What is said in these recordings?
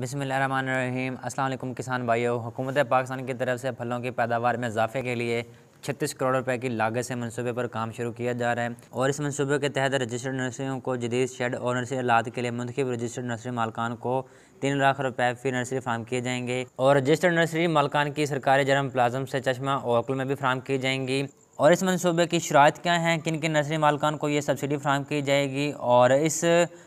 بسم اللہ الرحمن الرحیم السلام علیکم کسان بھائیو حکومت پاکستان کی طرف سے پھلوں کی پیداوار میں اضافے کے لیے چھتیس کروڑ روپے کی لاگت سے منصوبے پر کام شروع کیا جا رہا ہے اور اس منصوبے کے تحت رجسٹرڈ نرسریوں کو جدید شیڈ اور نرسری آلات کے لیے منتخب رجسٹرڈ نرسری مالکان کو تین لاکھ روپے فی نرسری فراہم کیے جائیں گے اور رجسٹرڈ نرسری مالکان کی سرکاری جرم پلازم سے چشمہ اوکل میں بھی فراہم کی جائیں گی۔ اور اس منصوبے کی شرائط کیا ہیں؟ کن کن نرسری مالکان کو یہ سبسڈی فراہم کی جائے گی؟ اور اس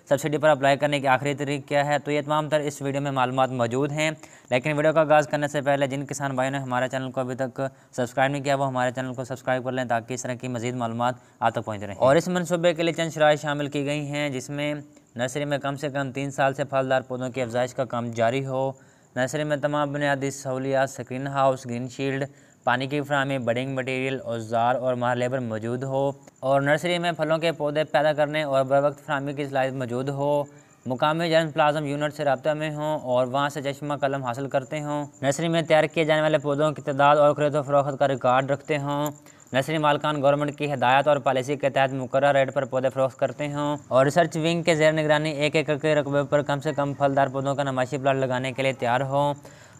سبسڈی پر اپلائی کرنے کی آخری طریق کیا ہے؟ تو یہ تمام تر اس ویڈیو میں معلومات موجود ہیں۔ لیکن ویڈیو کا آغاز کرنے سے پہلے جن کسان بھائیوں نے ہمارے چینل کو ابھی تک سبسکرائب نہیں کیا، وہ ہمارے چینل کو سبسکرائب کر لیں تاکہ اس طرح کی مزید معلومات آپ تک پہنچ رہیں۔ اور اس منصوبے کے لیے چند شرائط شامل کی گئی ہیں، جس میں نرسری میں کم سے کم تین سال سے پھلدار پودوں کی افزائش کا کام جاری ہو، نرسری میں تمام بنیادی سہولیات، سکرین ہاؤس، گرین شیلڈ پانی کی فراہمی بڈنگ مٹیریل اوزار اور ماہر لیبر موجود ہو اور نرسری میں پھلوں کے پودے پیدا کرنے اور بر وقت فراہمی کی صلاحیت موجود ہو۔ مقامی جرم پلازم یونٹ سے رابطہ میں ہوں اور وہاں سے چشمہ قلم حاصل کرتے ہوں۔ نرسری میں تیار کیے جانے والے پودوں کی تعداد اور خرید و فروخت کا ریکارڈ رکھتے ہوں۔ نرسری مالکان گورنمنٹ کی ہدایات اور پالیسی کے تحت مقررہ ریٹ پر پودے فروخت کرتے ہوں اور ریسرچ ونگ کے زیر نگرانی ایک ایک کے رقبے پر کم سے کم پھلدار پودوں کا نمائشی پلاٹ لگانے کے لیے تیار ہوں۔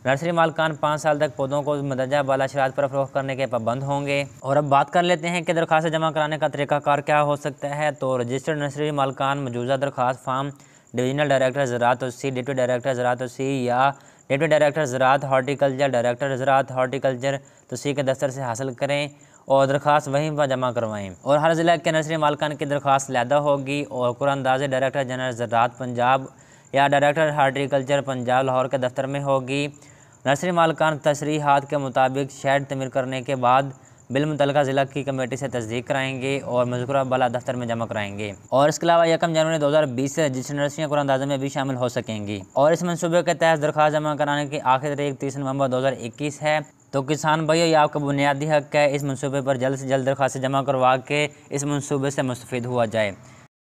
نرسری مالکان پانچ سال تک پودوں کو مدرجہ بالا شرائط پر فروخت کرنے کے پابند ہوں گے۔ اور اب بات کر لیتے ہیں کہ درخواست جمع کرانے کا طریقہ کار کیا ہو سکتا ہے۔ تو رجسٹرڈ نرسری مالکان موجودہ درخواست فارم ڈویژنل ڈائریکٹر زراعت سی، ڈپٹی ڈائریکٹر زراعت سی یا ڈپٹی ڈائریکٹر زراعت ہارٹیکلچر ڈائریکٹر زراعت ہارٹیکلچر سی کے دفتر سے حاصل کریں اور درخواست وہیں پر جمع کروائیں۔ اور ہر ضلع کے نرسری مالکان کی درخواست لیدہ ہوگی اور قرآن انداز ڈائریکٹر جنرل زراعت پنجاب یا ڈائریکٹر ہارٹیکلچر پنجاب لاہور کے دفتر میں ہوگی۔ نرسری مالکان تصریحات کے مطابق شیڈ تعمیر کرنے کے بعد بل متعلقہ ضلع کی کمیٹی سے تصدیق کرائیں گے اور مذکورہ بالا دفتر میں جمع کرائیں گے۔ اور اس کے علاوہ یکم جنوری دو ہزار بیس سے رجسٹر نرسریاں قرآن اندازہ میں بھی شامل ہو سکیں گی۔ اور اس منصوبے کے تحت درخواست جمع کرانے کی آخری تاریخ تیس نومبر دو ہزار اکیس ہے۔ تو کسان بھائیو، یہ آپ کا بنیادی حق ہے، اس منصوبے پر جلد سے جلد درخواست جمع کروا کے اس منصوبے سے مستفید ہوا جائے۔